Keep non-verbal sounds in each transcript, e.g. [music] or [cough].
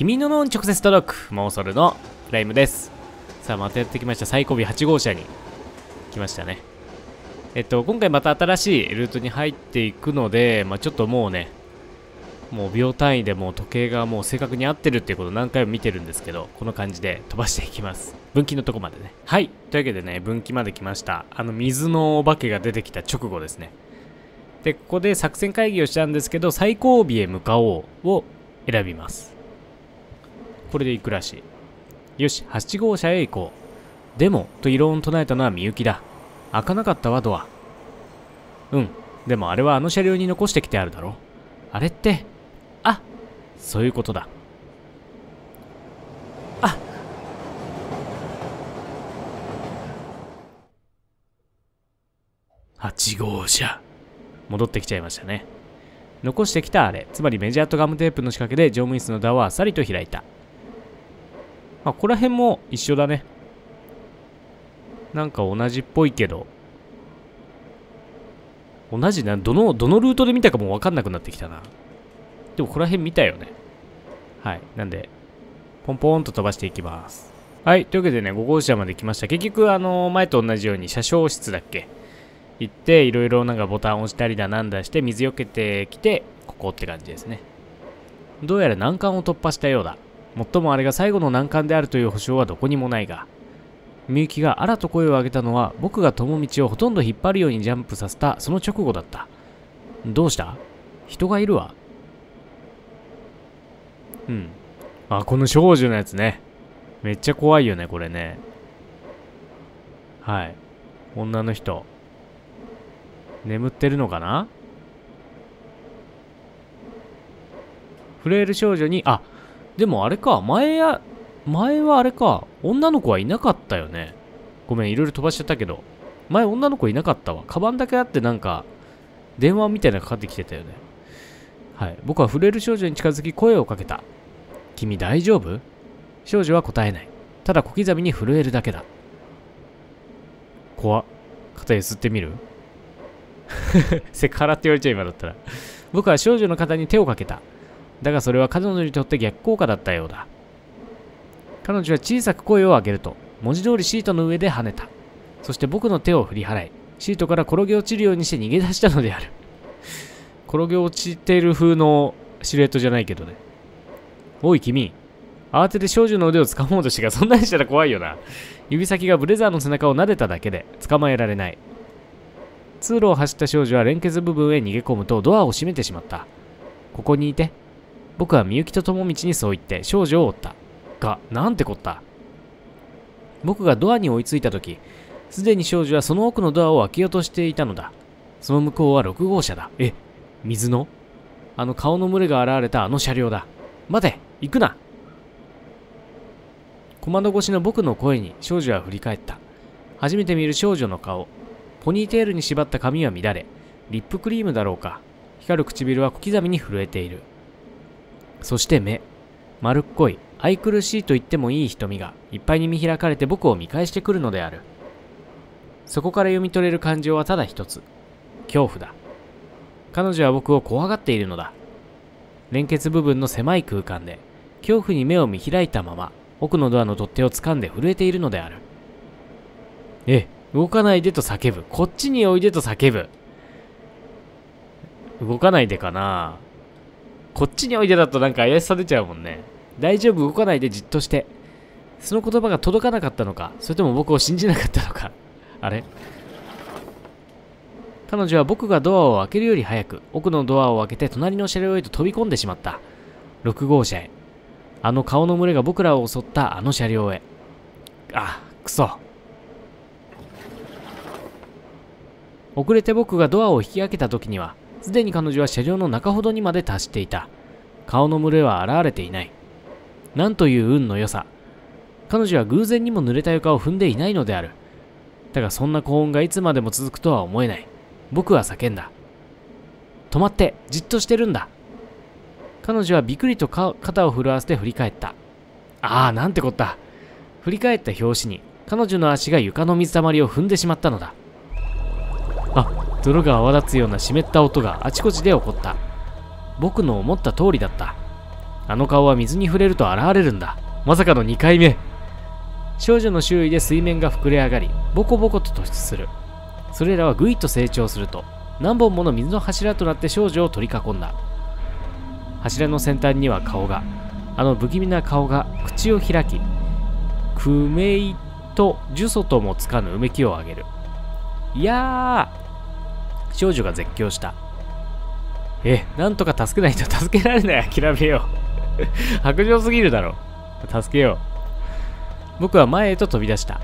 君の脳に直接届くモーソルのフレイムです。さあまたやってきました。最後尾8号車に。来ましたね。えっと今回また新しいルートに入っていくのでまあちょっともうねもう秒単位でもう時計がもう正確に合ってるっていうことを何回も見てるんですけどこの感じで飛ばしていきます。分岐のとこまでね。はい。というわけでね分岐まで来ました。あの水のお化けが出てきた直後ですね。でここで作戦会議をしたんですけど最後尾へ向かおうを選びます。これで行くらしい。よし8号車へ行こう。でもと異論を唱えたのはみゆきだ。開かなかったわドア。うんでもあれはあの車両に残してきてあるだろあれってあそういうことだ。あ。8号車。戻ってきちゃいましたね。残してきたあれ。つまりメジャーとガムテープの仕掛けで乗務員室のドアはあっさりと開いた。あここら辺も一緒だね。なんか同じっぽいけど。同じなどのどのルートで見たかも分かんなくなってきたな。でもここら辺見たよね。はい。なんでポンポーンと飛ばしていきます。はい。というわけでね5号車まで来ました。結局あの前と同じように車掌室だっけ？行っていろいろなんかボタン押したりだなんだして水よけてきてここって感じですね。どうやら難関を突破したようだ。もっともあれが最後の難関であるという保証はどこにもないがみゆきがあらと声を上げたのは僕が友道をほとんど引っ張るようにジャンプさせたその直後だった。どうした？人がいるわ。うん。あこの少女のやつね。めっちゃ怖いよねこれね。はい。女の人。眠ってるのかな？フレール少女にあでもあれか前や前はあれか女の子はいなかったよね。ごめんいろいろ飛ばしちゃったけど。前女の子いなかったわ。カバンだけあってなんか電話みたいなのかかってきてたよね。はい。僕はフレール少女に近づき声をかけた。君大丈夫？少女は答えない。ただ小刻みに震えるだけだ。怖っ。肩ゆすってみる？セクハラって言われちゃう今だったら。僕は少女の肩に手をかけた。だがそれは彼女にとって逆効果だったようだ。彼女は小さく声を上げると文字通りシートの上で跳ねた。そして僕の手を振り払いシートから転げ落ちるようにして逃げ出したのである。転げ落ちている風のシルエットじゃないけどね。おい君慌てて少女の腕を掴もうとしてがそんなにしたら怖いよな。指先がブレザーの背中を撫でただけで捕まえられない。通路を走った少女は連結部分へ逃げ込むとドアを閉めてしまった。ここにいて僕はみゆきと友道にそう言って少女を追った。がなんてこった。僕がドアに追いついた時すでに少女はその奥のドアを開けようとしていたのだ。その向こうは6号車だ。え水の？あの顔の群れが現れたあの車両だ。待て行くな。小窓越しの僕の声に少女は振り返った。初めて見る少女の顔。ポニーテールに縛った髪は乱れ。リップクリームだろうか。光る唇は小刻みに震えている。そして目。丸っこい。愛くるしいと言ってもいい瞳が。いっぱいに見開かれて僕を見返してくるのである。そこから読み取れる感情はただ一つ。恐怖だ。彼女は僕を怖がっているのだ。連結部分の狭い空間で恐怖に目を見開いたまま奥のドアの取っ手を掴んで震えているのである。ええ動かないでと叫ぶ。こっちにおいでと叫ぶ。動かないでかな。こっちにおいでだとなんか怪しさ出ちゃうもんね。大丈夫動かないでじっとして。その言葉が届かなかったのか。それとも僕を信じなかったのか。[laughs] あれ？彼女は僕がドアを開けるより早く奥のドアを開けて隣の車両へと飛び込んでしまった。6号車へ。あの顔の群れが僕らを襲ったあの車両へ。あクソ。遅れて僕がドアを引き開けた時にはすでに彼女は車両の中ほどにまで達していた。顔の群れは現れていない。なんという運の良さ。彼女は偶然にも濡れた床を踏んでいないのである。だがそんな幸運がいつまでも続くとは思えない。僕は叫んだ。止まってじっとしてるんだ。彼女はびくりと肩を震わせて振り返った。ああなんてこった。振り返った拍子に彼女の足が床の水たまりを踏んでしまったのだ。あ泥が泡立つような湿った音があちこちで起こった。僕の思った通りだった。あの顔は水に触れると現れるんだ。まさかの2回目。少女の周囲で水面が膨れ上がりボコボコと突出する。それらはぐいっと成長すると何本もの水の柱となって少女を取り囲んだ。柱の先端には顔が。あの不気味な顔が口を開きクメイと呪詛ともつかぬうめきを上げる。いやー。少女が絶叫した。えなんとか助けないと助けられない諦めよう。[laughs] 白状すぎるだろ。助けよう。僕は前へと飛び出した。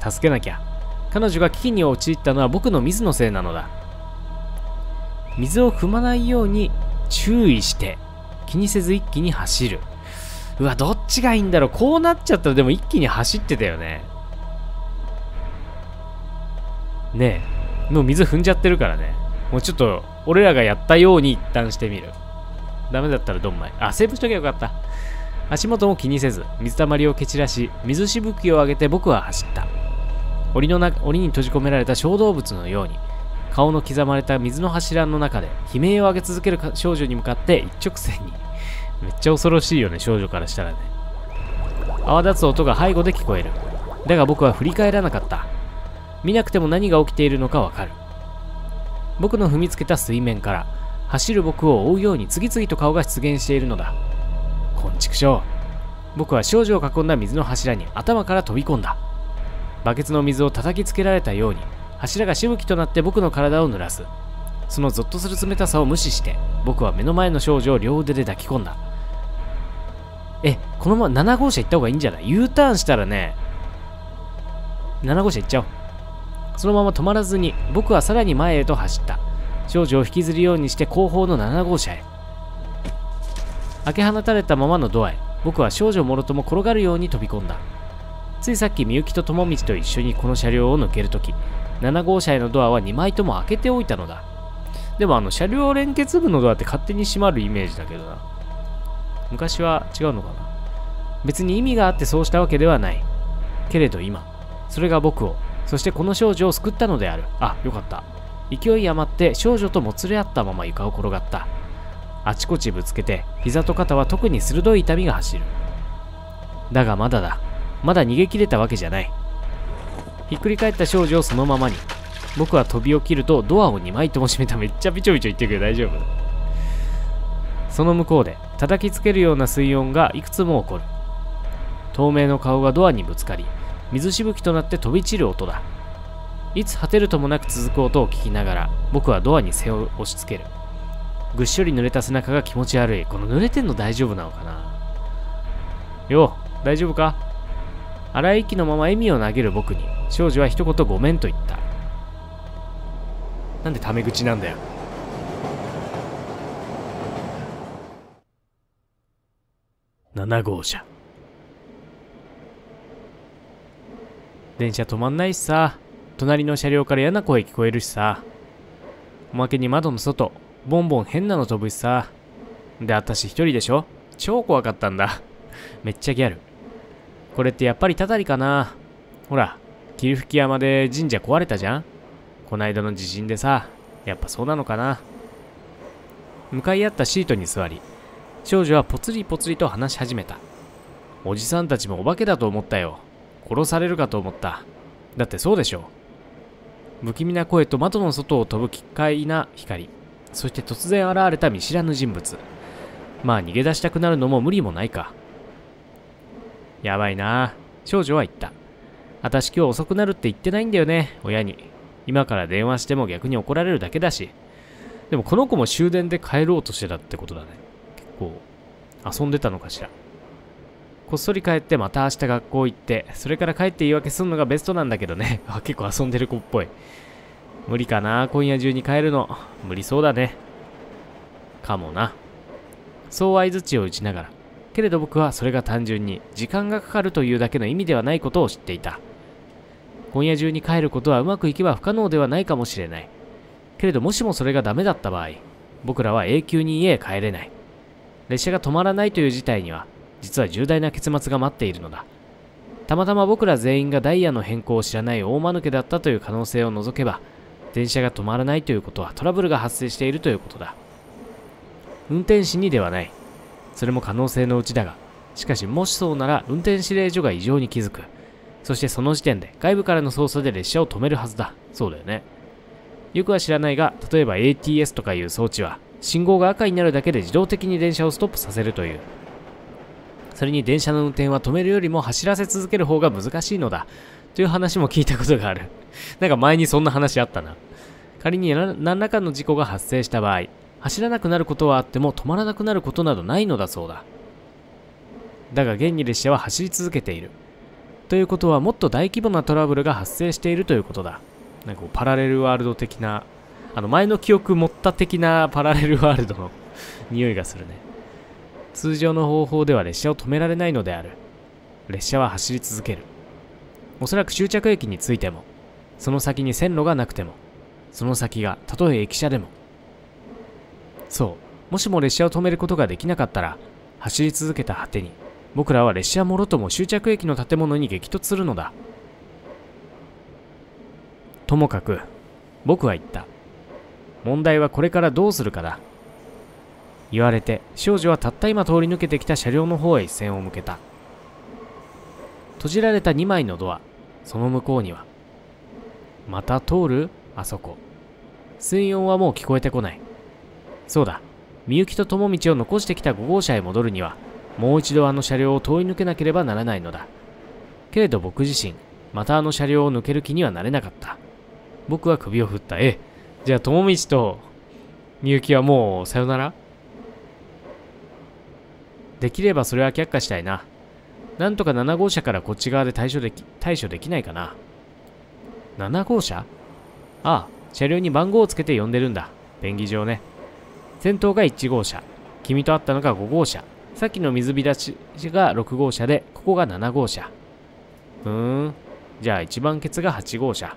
助けなきゃ。彼女が危機に陥ったのは僕の水のせいなのだ。水を踏まないように注意して気にせず一気に走る。うわどっちがいいんだろう。こうなっちゃったらでも一気に走ってたよね。ねえ。もう水踏んじゃってるからね。もうちょっと俺らがやったように一旦してみる。ダメだったらどんまい。あセーブしときゃよかった。足元も気にせず水たまりを蹴散らし水しぶきを上げて僕は走った。檻のな檻に閉じ込められた小動物のように顔の刻まれた水の柱の中で悲鳴を上げ続ける少女に向かって一直線に。めっちゃ恐ろしいよね少女からしたらね。泡立つ音が背後で聞こえる。だが僕は振り返らなかった。見なくても何が起きているのかわかる。僕の踏みつけた水面から走る僕を追うように次々と顔が出現しているのだ。こんちくしょう僕は少女を囲んだ水の柱に頭から飛び込んだ。バケツの水を叩きつけられたように柱がしぶきとなって僕の体を濡らす。そのゾッとする冷たさを無視して僕は目の前の少女を両腕で抱き込んだ。えこのまま7号車行った方がいいんじゃない ?U ターンしたらね。7号車行っちゃおう。そのまま止まらずに僕はさらに前へと走った。少女を引きずるようにして後方の7号車へ。開け放たれたままのドアへ。僕は少女もろとも転がるように飛び込んだ。ついさっきみゆきと友道と一緒にこの車両を抜けるとき7号車へのドアは2枚とも開けておいたのだ。でもあの車両連結部のドアって勝手に閉まるイメージだけどな。昔は違うのかな。別に意味があってそうしたわけではない。けれど今それが僕をそしてこの少女を救ったのである。あよかった。勢い余って少女ともつれ合ったまま床を転がった。あちこちぶつけて膝と肩は特に鋭い痛みが走る。だがまだだ。まだ逃げ切れたわけじゃない。ひっくり返った少女をそのままに僕は飛び起きるとドアを2枚とも閉めた。めっちゃビチョビチョ言ってるけど大丈夫。その向こうで叩きつけるような水温がいくつも起こる。透明の顔がドアにぶつかり水しぶきとなって飛び散る音だ。いつ果てるともなく続く音を聞きながら僕はドアに背を押し付ける。ぐっしょり濡れた背中が気持ち悪い。この濡れてんの大丈夫なのかな？よう大丈夫か？荒い息のまま笑みを投げる僕に少女は一言ごめんと言った。なんでタメ口なんだよ。7号車。電車止まんないしさ。隣の車両から嫌な声聞こえるしさ。おまけに窓の外ボンボン変なの飛ぶしさ。で私一人でしょ。超怖かったんだ。めっちゃギャル。これってやっぱりたたりかな。ほら霧吹山で神社壊れたじゃん。こないだの地震でさやっぱそうなのかな。向かい合ったシートに座り少女はぽつりぽつりと話し始めた。おじさんたちもお化けだと思ったよ。殺されるかと思った。だってそうでしょ。不気味な声と窓の外を飛ぶ奇怪な光。そして突然現れた見知らぬ人物。まあ逃げ出したくなるのも無理もないか。やばいな。少女は言った。私今日遅くなるって言ってないんだよね。親に。今から電話しても逆に怒られるだけだし。でもこの子も終電で帰ろうとしてたってことだね。結構遊んでたのかしら。こっそり帰ってまた明日学校行ってそれから帰って言い訳するのがベストなんだけどね。[laughs] 結構遊んでる子っぽい。無理かな今夜中に帰るの。無理そうだね。かもな。そう相づちを打ちながら。けれど僕はそれが単純に時間がかかるというだけの意味ではないことを知っていた。今夜中に帰ることはうまくいけば不可能ではないかもしれない。けれどもしもそれがダメだった場合僕らは永久に家へ帰れない。列車が止まらないという事態には実は重大な結末が待っているのだ。たまたま僕ら全員がダイヤの変更を知らない大間抜けだったという可能性を除けば電車が止まらないということはトラブルが発生しているということだ。運転士にではない。それも可能性のうちだがしかしもしそうなら運転指令所が異常に気づく。そしてその時点で外部からの操作で列車を止めるはずだ。そうだよね。よくは知らないが例えば ATS とかいう装置は信号が赤になるだけで自動的に電車をストップさせるという。それに電車の運転は止めるよりも走らせ続ける方が難しいのだ。という話も聞いたことがある。[laughs] なんか前にそんな話あったな。仮に何らかの事故が発生した場合走らなくなることはあっても止まらなくなることなどないのだそうだ。だが現に列車は走り続けている。ということはもっと大規模なトラブルが発生しているということだ。なんかパラレルワールド的なあの前の記憶持った的なパラレルワールドの匂いがするね。通常の方法では列車を止められないのである。列車は走り続ける。おそらく終着駅に着いてもその先に線路がなくてもその先がたとえ駅舎でも。そう。もしも列車を止めることができなかったら走り続けた果てに僕らは列車もろとも終着駅の建物に激突するのだ。ともかく僕は言った。問題はこれからどうするかだ。言われて少女はたった今通り抜けてきた車両の方へ一線を向けた。閉じられた2枚のドアその向こうにはまた通る？あそこ。水温はもう聞こえてこない。そうだ。みゆきと友道を残してきた5号車へ戻るにはもう一度あの車両を通り抜けなければならないのだ。けれど僕自身またあの車両を抜ける気にはなれなかった。僕は首を振った。えじゃあ友道とみゆきはもうさよなら？できればそれは却下したいな。なんとか7号車からこっち側で対処でき対処できないかな。7号車？ああ車両に番号をつけて呼んでるんだ。便宜上ね。先頭が1号車。君と会ったのが5号車。さっきの水浸しが6号車でここが7号車。ふーん。じゃあ一番ケツが8号車。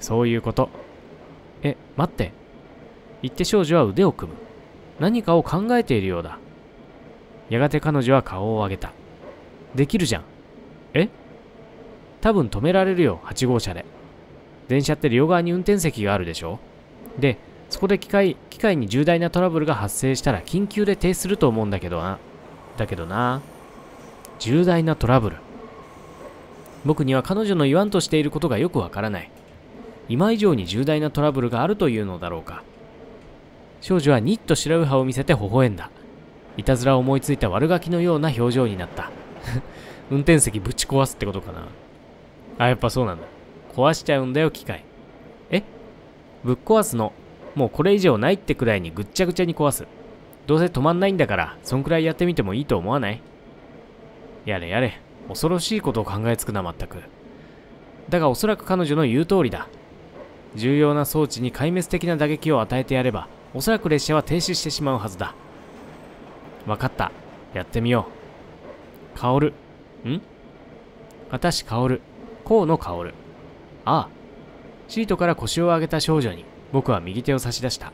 そういうこと。え待って。言って少女は腕を組む。何かを考えているようだ。やがて彼女は顔を上げた。できるじゃん。え？多分止められるよ8号車で。電車って両側に運転席があるでしょ？でそこで機械機械に重大なトラブルが発生したら緊急で停止すると思うんだけどな。だけどな重大なトラブル。僕には彼女の言わんとしていることがよくわからない。今以上に重大なトラブルがあるというのだろうか。少女はニッと白い歯を見せて微笑んだ。いたずらを思いついた悪ガキのような表情になった。[laughs] 運転席ぶち壊すってことかな。あやっぱそうなんだ。壊しちゃうんだよ機械。え？ぶっ壊すの？もうこれ以上ないってくらいにぐっちゃぐちゃに壊す。どうせ止まんないんだからそんくらいやってみてもいいと思わない？やれやれ。恐ろしいことを考えつくなまったく。だがおそらく彼女の言う通りだ。重要な装置に壊滅的な打撃を与えてやればおそらく列車は停止してしまうはずだ。わかった。やってみよう。薫ん？私薫河野薫ああ。シートから腰を上げた少女に僕は右手を差し出した。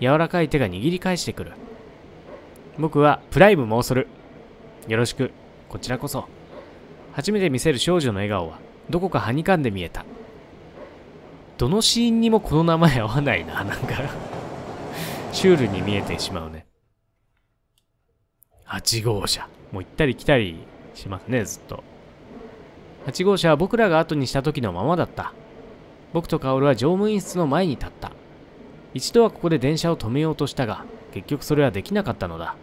柔らかい手が握り返してくる。僕はプライムもうするよろしく。こちらこそ。初めて見せる少女の笑顔はどこかはにかんで見えた。どのシーンにもこの名前合わないな。なんかシュールに見えてしまうね。8号車。もう行ったり来たりしますねずっと。8号車は僕らが後にした時のままだった。僕と薫は乗務員室の前に立った。一度はここで電車を止めようとしたが結局それはできなかったのだ。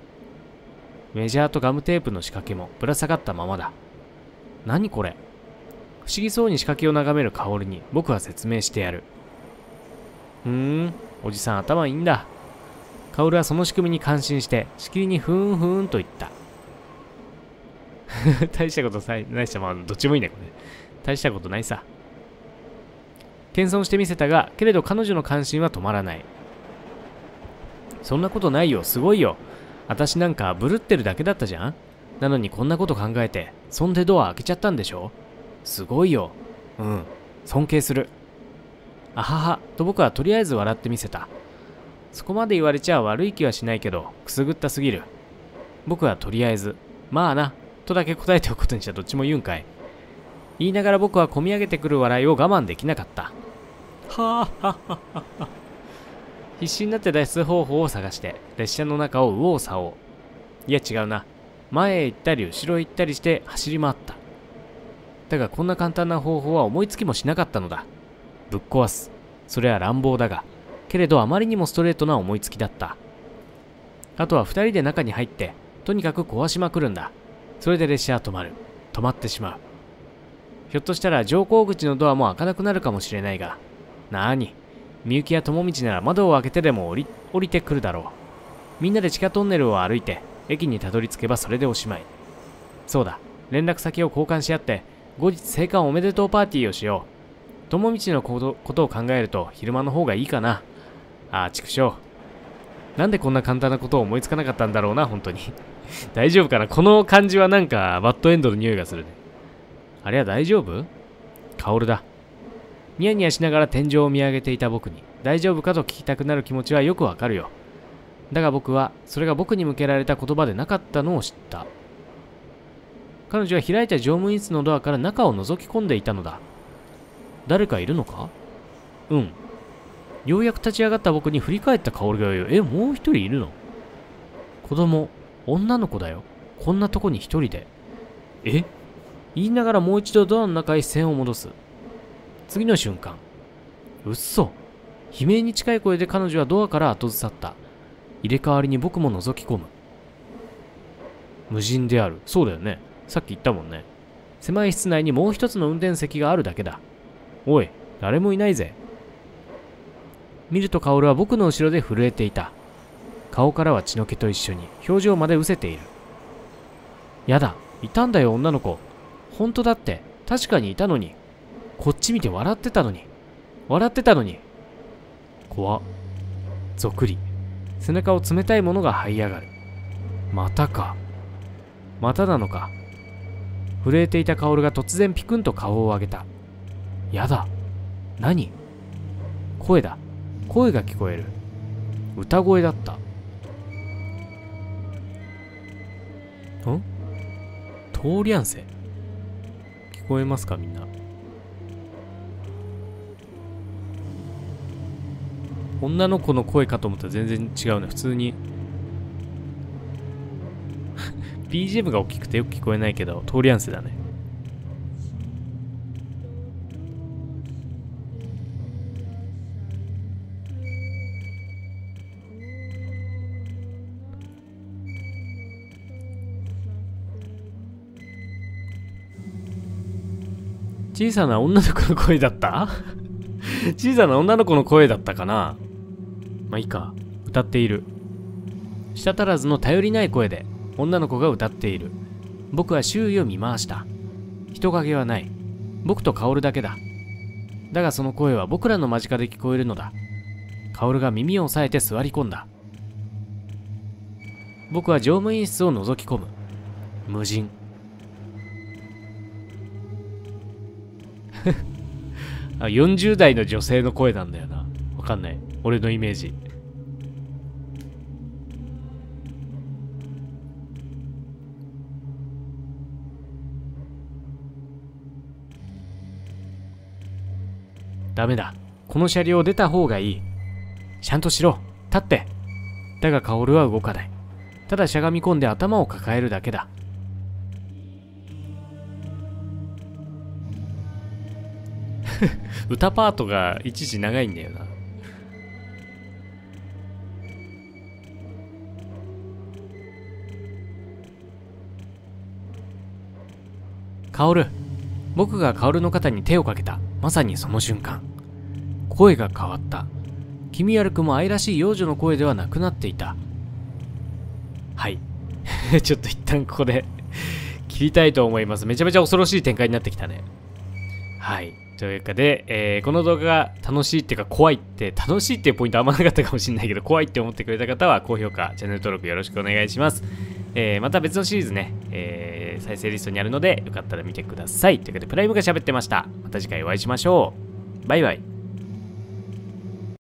メジャーとガムテープの仕掛けもぶら下がったままだ。何これ。不思議そうに仕掛けを眺める薫に僕は説明してやる。ふーんおじさん頭いいんだ。薫はその仕組みに感心してしきりにふーんふーんと言った。[laughs] 大したことないないしまあどっちもいいねこれ。大したことないさ。謙遜してみせたがけれど彼女の関心は止まらない。そんなことないよすごいよ。私なんかブルってるだけだったじゃん。なのにこんなこと考えてそんでドア開けちゃったんでしょ。すごいよ。うん。尊敬する。あはは。と僕はとりあえず笑ってみせた。そこまで言われちゃ悪い気はしないけどくすぐったすぎる僕はとりあえずまあなとだけ答えておくことにしたどっちも言うんかい言いながら僕は込み上げてくる笑いを我慢できなかったはあははは必死になって脱出方法を探して列車の中を右往左往いや違うな。前へ行ったり後ろへ行ったりして走り回った。だがこんな簡単な方法は思いつきもしなかったのだ。ぶっ壊す。それは乱暴だが、けれどあまりにもストレートな思いつきだった。あとは二人で中に入って、とにかく壊しまくるんだ。それで列車は止まる。止まってしまう。ひょっとしたら乗降口のドアも開かなくなるかもしれないが、なーに、みゆきや友道なら窓を開けてでも降り降りてくるだろう。みんなで地下トンネルを歩いて、駅にたどり着けばそれでおしまい。そうだ、連絡先を交換し合って、後日生還おめでとうパーティーをしよう。友道のことを考えると昼間の方がいいかな。ああ、畜生。なんでこんな簡単なことを思いつかなかったんだろうな、本当に。[laughs] 大丈夫かな？この感じはなんかバッドエンドの匂いがするね。あれは大丈夫？カオルだ。ニヤニヤしながら天井を見上げていた僕に、大丈夫かと聞きたくなる気持ちはよくわかるよ。だが僕は、それが僕に向けられた言葉でなかったのを知った。彼女は開いた乗務員室のドアから中を覗き込んでいたのだ。誰かいるのか？うん。ようやく立ち上がった僕に振り返った薫が言う。え、もう一人いるの？子供、女の子だよ。こんなとこに一人で。え？言いながらもう一度ドアの中へ視線を戻す。次の瞬間。うっそ。悲鳴に近い声で彼女はドアから後ずさった。入れ替わりに僕も覗き込む。無人である。そうだよね。さっき言ったもんね。狭い室内にもう一つの運転席があるだけだ。おい、誰もいないぜ。見ると薫は僕の後ろで震えていた。顔からは血の気と一緒に表情まで失せている。やだ、いたんだよ女の子。本当だって、確かにいたのに。こっち見て笑ってたのに。笑ってたのに。怖っ。ぞくり。背中を冷たいものが這い上がる。またか。またなのか。震えていた薫が突然ピクンと顔を上げた。やだ。何？声だ。声が聞こえる。歌声だった。ん？通りゃんせ聞こえますかみんな？女の子の声かと思ったら全然違うね。普通に [laughs] BGM が大きくてよく聞こえないけど、通り合わせだね。小さな女の子の声だった？[laughs] 小さな女の子の声だったかな？まあいいか。歌っている。舌足らずの頼りない声で女の子が歌っている。僕は周囲を見回した。人影はない。僕と薫だけだ。だがその声は僕らの間近で聞こえるのだ。薫が耳を押さえて座り込んだ。僕は乗務員室を覗き込む。無人。あ40代の女性の声なんだよな。わかんない。俺のイメージ。ダメだ。この車両出た方がいい。ちゃんとしろ。立って。だが薫は動かない。ただしゃがみ込んで頭を抱えるだけだ。[laughs] 歌パートがいちいち長いんだよな。薫僕が薫の肩に手をかけた。まさにその瞬間。声が変わった。君やるくも愛らしい幼女の声ではなくなっていた。はい。[laughs] ちょっと一旦ここで切りたいと思います。めちゃめちゃ恐ろしい展開になってきたね。はい。というかで、えー、この動画が楽しいっていうか怖いって、楽しいっていうポイントあんまなかったかもしれないけど、怖いって思ってくれた方は高評価、チャンネル登録よろしくお願いします。えー、また別のシリーズね、えー、再生リストにあるので、よかったら見てください。ということで、プライムが喋ってました。また次回お会いしましょう。バイバイ。